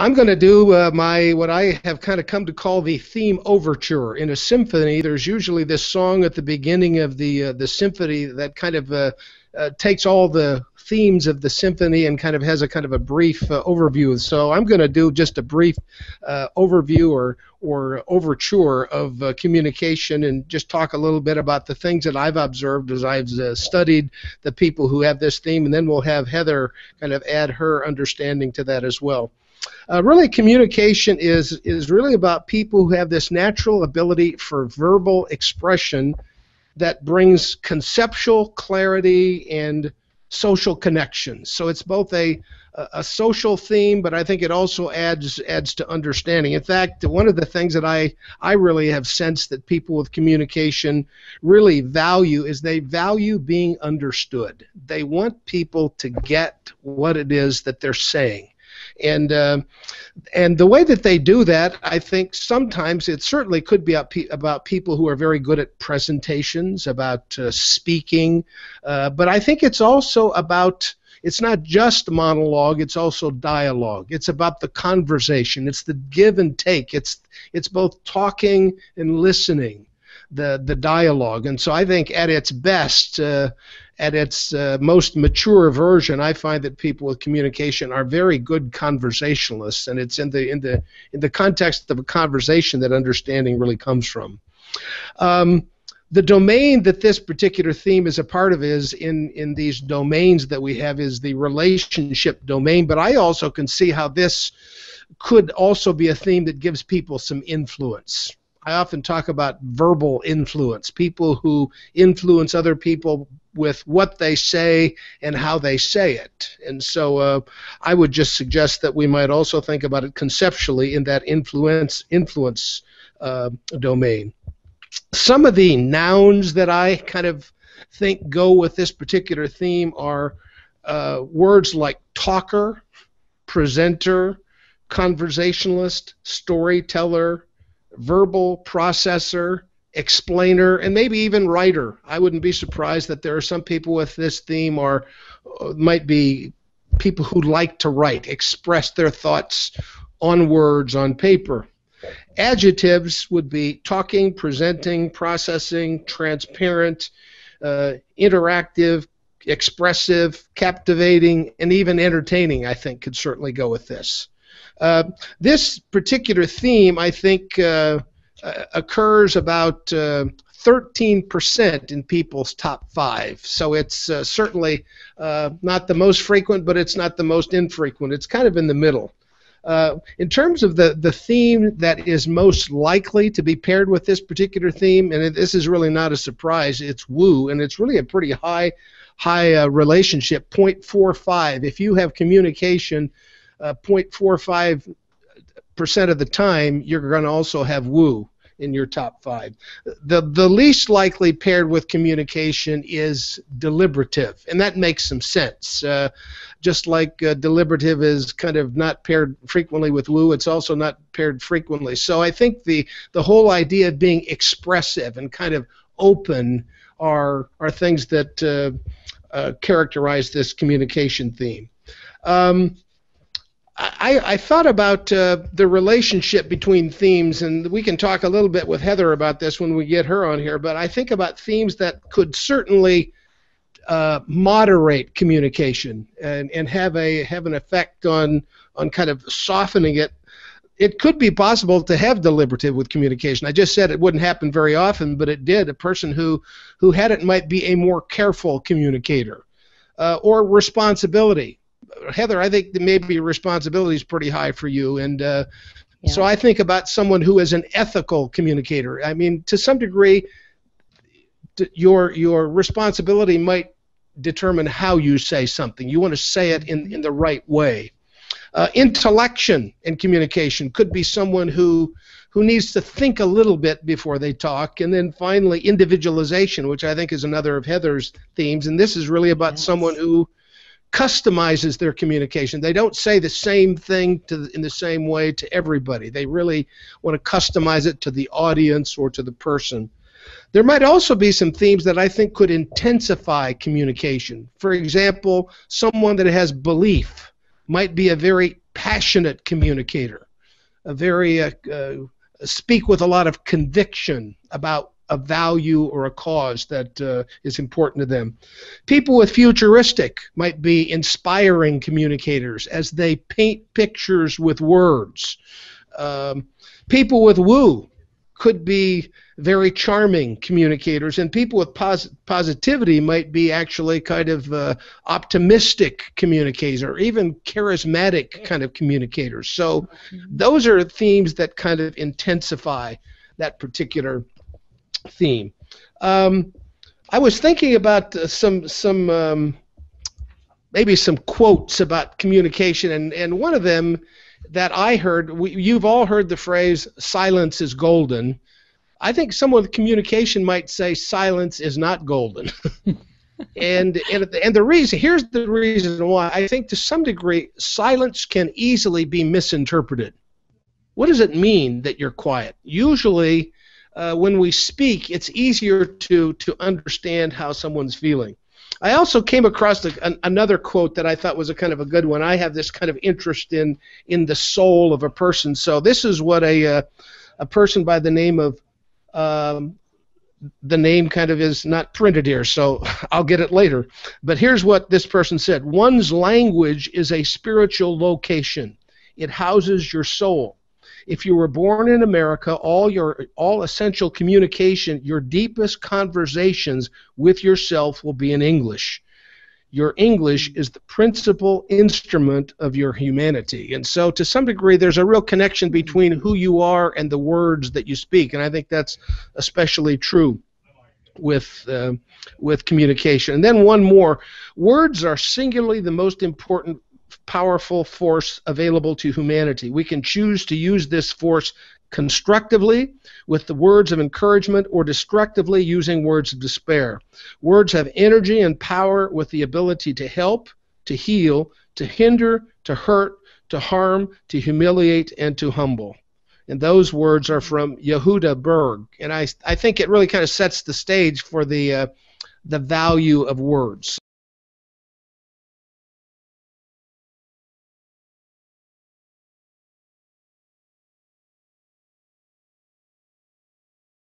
I'm going to do uh, my what I have kind of come to call the theme overture. In a symphony, there's usually this song at the beginning of the uh, the symphony that kind of uh, uh takes all the themes of the symphony and kind of has a kind of a brief uh, overview. So I'm going to do just a brief uh, overview or or overture of communication and just talk a little bit about the things that I've observed as I've studied the people who have this theme, and then we'll have Heather kind of add her understanding to that as well. Uh, really, communication is is really about people who have this natural ability for verbal expression that brings conceptual clarity and social connections. So it's both a a social theme, but I think it also adds adds to understanding. In fact, one of the things that I I really have sensed that people with communication really value is they value being understood. They want people to get what it is that they're saying and uh, and the way that they do that, I think sometimes it certainly could be about people who are very good at presentations, about uh, speaking, uh, but I think it's also about it's not just monologue it's also dialogue. It's about the conversation. It's the give and take. It's it's both talking and listening the the dialogue and so i think at its best uh, at its uh, most mature version, I find that people with communication are very good conversationalists, and it's in the in the in the context of a conversation that understanding really comes from. Um, the domain that this particular theme is a part of is in in these domains that we have is the relationship domain, but I also can see how this could also be a theme that gives people some influence. I often talk about verbal influence, people who influence other people with what they say and how they say it. And so uh, I would just suggest that we might also think about it conceptually in that influence influence uh, domain. Some of the nouns that I kind of think go with this particular theme are uh, words like talker, presenter, conversationalist, storyteller, verbal processor, explainer, and maybe even writer. I wouldn't be surprised that there are some people with this theme or uh, might be people who like to write, express their thoughts on words on paper. Adjectives would be talking, presenting, processing, transparent, uh, interactive, expressive, captivating, and even entertaining, I think, could certainly go with this. Uh, this particular theme, I think, uh, uh, occurs about 13% in people's top five. So it's uh, certainly uh, not the most frequent, but it's not the most infrequent. It's kind of in the middle. Uh, in terms of the, the theme that is most likely to be paired with this particular theme, and it, this is really not a surprise, it's woo, and it's really a pretty high high uh, relationship, 0.45. If you have communication, uh, 0.45 percent of the time, you're going to also have woo in your top five. The the least likely paired with communication is deliberative, and that makes some sense. Uh, just like uh, deliberative is kind of not paired frequently with woo, it's also not paired frequently. So I think the the whole idea of being expressive and kind of open are are things that uh, uh characterize this communication theme. Um, I, I thought about uh, the relationship between themes, and we can talk a little bit with Heather about this when we get her on here. But I think about themes that could certainly uh, moderate communication and, and have a have an effect on on kind of softening it. It could be possible to have deliberative with communication. I just said it wouldn't happen very often, but it did. A person who who had it might be a more careful communicator, uh, or responsibility Heather, I think maybe responsibility is pretty high for you, and uh, yeah. so I think about someone who is an ethical communicator. I mean, to some degree, your your responsibility might determine how you say something. You want to say it in, in the right way. Uh, intellection in communication could be someone who who needs to think a little bit before they talk, and then finally individualization, which I think is another of Heather's themes, and this is really about yes. someone who customizes their communication. They don't say the same thing to, in the same way to everybody. They really want to customize it to the audience or to the person. There might also be some themes that I think could intensify communication. For example, someone that has belief might be a very passionate communicator, a very uh, uh, speak with a lot of conviction about a value or a cause that uh, is important to them. People with futuristic might be inspiring communicators as they paint pictures with words. Um, people with woo could be very charming communicators, and people with pos- positivity might be actually kind of uh, optimistic communicators or even charismatic kind of communicators. So, those are themes that kind of intensify that particular theme. Um, I was thinking about uh, some some um, maybe some quotes about communication, and, and one of them that I heard, we, you've all heard the phrase "silence is golden." I think someone with communication might say silence is not golden. and, and and the reason here's the reason why I think to some degree silence can easily be misinterpreted. What does it mean that you're quiet? Usually, uh, when we speak, it's easier to to understand how someone's feeling. I also came across an, another quote that I thought was a kind of a good one. I have this kind of interest in in the soul of a person. So this is what a uh, a person by the name of um, the name kind of is not printed here, so I'll get it later. But here's what this person said: One's language is a spiritual location. It houses your soul. If you were born in America, all your all essential communication, your deepest conversations with yourself will be in English. Your English is the principal instrument of your humanity. And so, to some degree, there's a real connection between who you are and the words that you speak. And I think that's especially true with uh, with communication. And then one more: words are singularly the most important powerful force available to humanity. We can choose to use this force constructively with the words of encouragement or destructively using words of despair. Words have energy and power with the ability to help, to heal, to hinder, to hurt, to harm, to humiliate, and to humble. And those words are from Yehuda Berg. And I, I think it really kind of sets the stage for the, uh, the value of words.